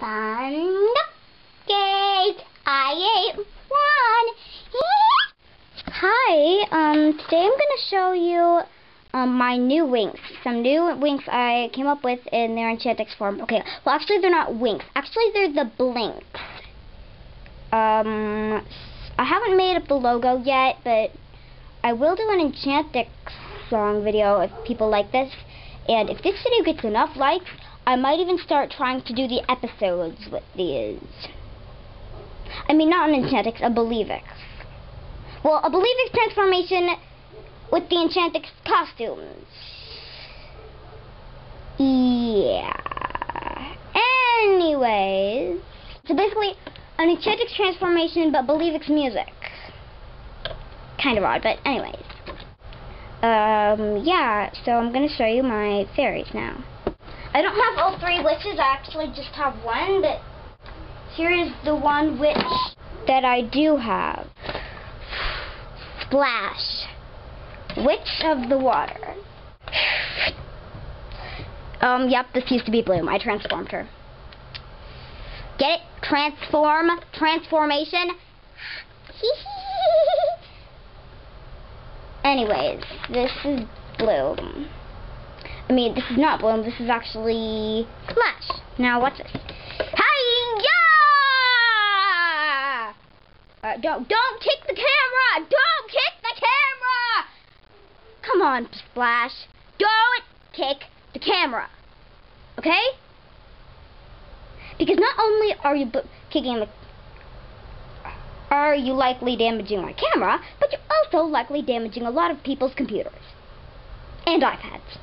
Fun Gate. I ate one. Hi. Um. Today I'm gonna show you um my new Winx. Some new Winx I came up with in their Enchantix form. Okay. Well, actually, they're not Winx. Actually, they're the Blinx. Um. I haven't made up the logo yet, but I will do an Enchantix song video if people like this. And if this video gets enough likes, I might even start trying to do the episodes with these. I mean, not an Enchantix, a Believix. Well, a Believix transformation with the Enchantix costumes. Yeah. Anyways, so basically, an Enchantix transformation, but Believix music. Kind of odd, but anyways. Um, yeah, so I'm going to show you my fairies now. I don't have all three witches, I actually just have one, but here is the one witch that I do have. Splash. Witch of the water. Um, yep, this used to be Bloom. I transformed her. Get it? Transform. Transformation. Anyways, this is Bloom. I mean, this is not Bloom, this is actually Splash. Now, watch this. Hiya! Uh, don't, don't kick the camera! Don't kick the camera! Come on, Splash. Don't kick the camera. Okay? Because not only are you kicking the are you likely damaging my camera, but you're also likely damaging a lot of people's computers. And iPads.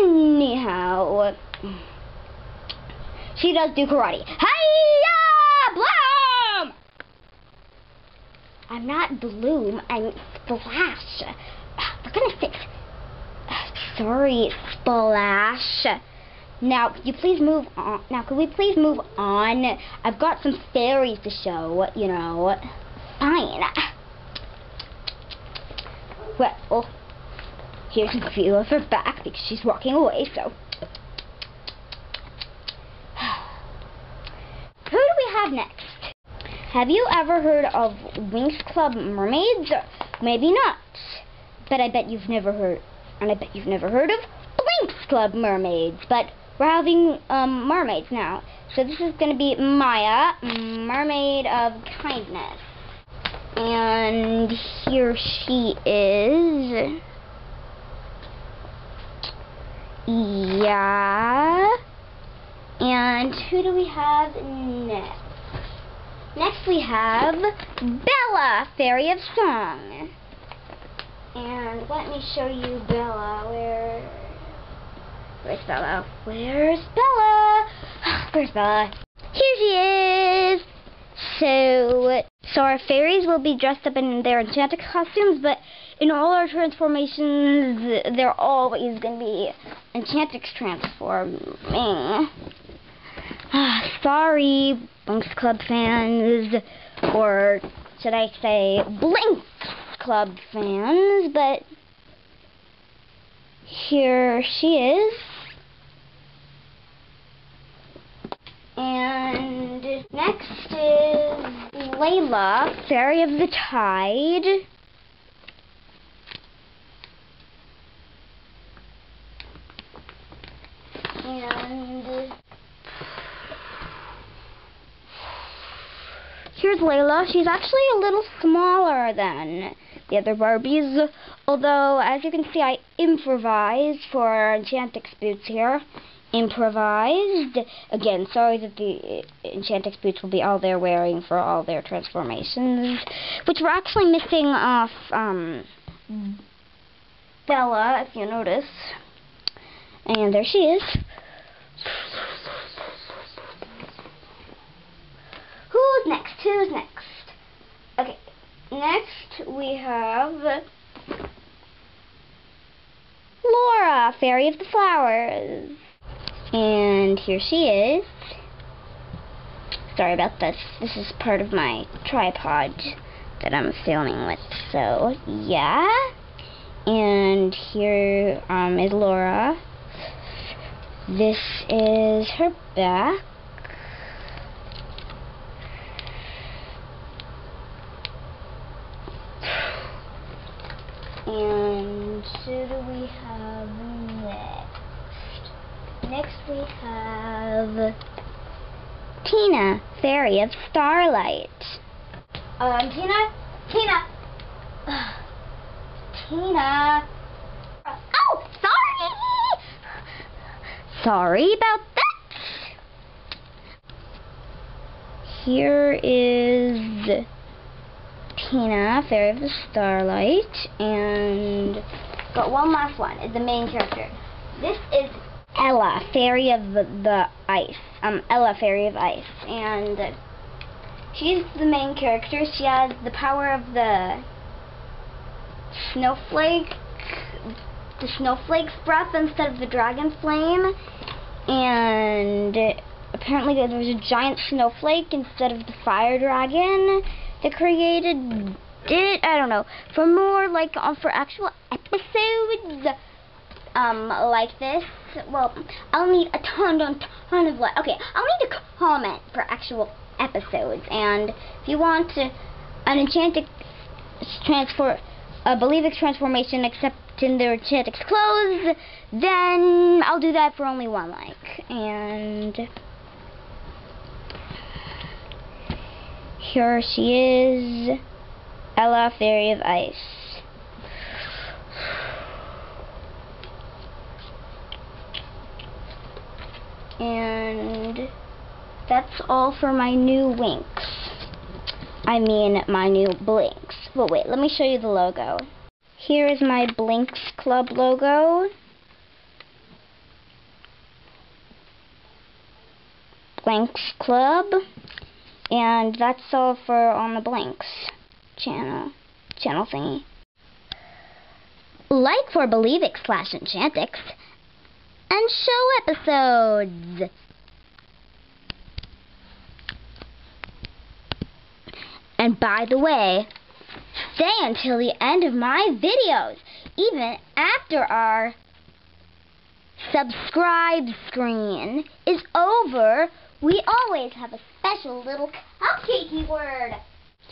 Anyhow, she does do karate. Hiya! Bloom! I'm not Bloom, I'm Splash. We're gonna fix... Sorry, Splash. Now, could you please move on? Now, could we please move on? I've got some fairies to show, you know. Fine. Well, oh, here's a view of her back because she's walking away, so. Who do we have next? Have you ever heard of Winx Club Mermaids? Maybe not. But I bet you've never heard, and I bet you've never heard of Blinx Club Mermaids. But we're having um, mermaids now. So this is going to be Maia, Mermaid of Kindness. And here she is. Yeah. And who do we have next? Next we have Bella, Fairy of Song. And let me show you Bella. Where Where's Bella? Where's Bella? Where's Bella? Here she is! So, so our fairies will be dressed up in their Enchantix costumes, but in all our transformations, they're always going to be Enchantix transforming. Ah, sorry, Blinx Club fans, or should I say Blinx Club fans, but here she is. And next is Layla, Fairy of the Tide. And here's Layla. She's actually a little smaller than the other Barbies. Although, as you can see, I improvised for Enchantix boots here. Improvised. Again, sorry that the Enchantix boots will be all they're wearing for all their transformations. Which we're actually missing off, um, Bella, if you notice. And there she is. Who's next? Okay, next we have Laura, Fairy of the Flowers. And here she is. Sorry about this. This is part of my tripod that I'm filming with. So, yeah. And here um, is Laura. This is her back. And who do we have next? Next we have Tina, Fairy of Starlight. Um, Tina? Tina! Tina! Oh, sorry! Sorry about that. Here is Tina, Fairy of the Starlight, and got one last one, is the main character. This is Ella, Fairy of the, the Ice. Um, Ella, Fairy of Ice, and she's the main character. She has the power of the snowflake, the snowflake's breath instead of the dragon flame, and apparently there's a giant snowflake instead of the fire dragon that created it. I don't know. For more like um, for actual episodes um like this, well, I'll need a ton, ton, ton of like. Okay, I'll need a comment for actual episodes, and if you want to, an Enchantix transfer, a Believix transformation except in their Enchantix clothes, then I'll do that for only one like. And here she is, Ella, Fairy of Ice. And that's all for my new Winx. I mean my new Blinx. But wait, let me show you the logo. Here is my Blinx Club logo. Blinx Club. And that's all for on the Blanks channel, channel thingy. Like for Believix slash Enchantix and show episodes. And by the way, stay until the end of my videos, even after our subscribe screen is over. We always have a special little cupcakey word.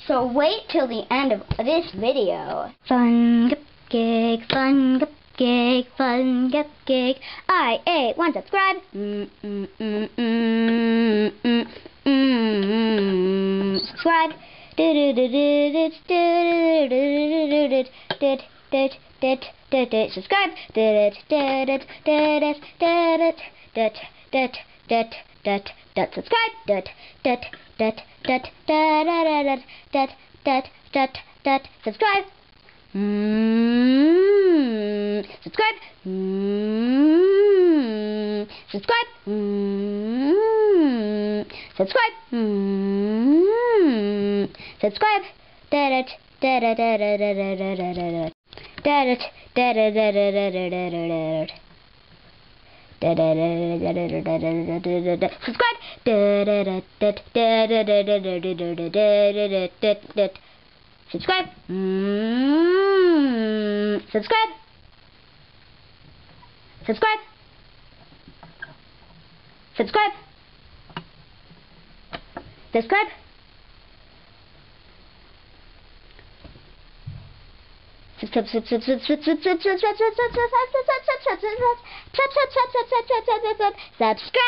So wait till the end of this video. Fun cupcake, fun cupcake, fun cupcake. I ate one subscribe. Mm, mm, mm, mm, mm, mm, mm. Subscribe. Subscribe. dot dot dot dot dot dot dot dot dot Subscribe. Subscribe. Mm, subscribe. Mm, subscribe. Mm, subscribe. Mm, subscribe. Da da da da da da da da da da da da da da da da da da da Mm, subscribe. Subscribe. Subscribe. Subscribe. Subscribe. Subscribe. Subscribe.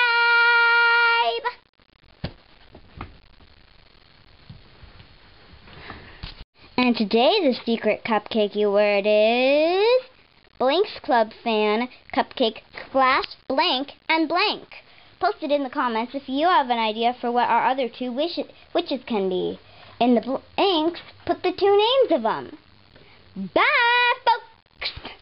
And today the secret cupcakey word is Blinx Club fan cupcake slash blank and blank. Post it in the comments if you have an idea for what our other two wishes, witches can be. In the blanks, put the two names of them. Bye, folks!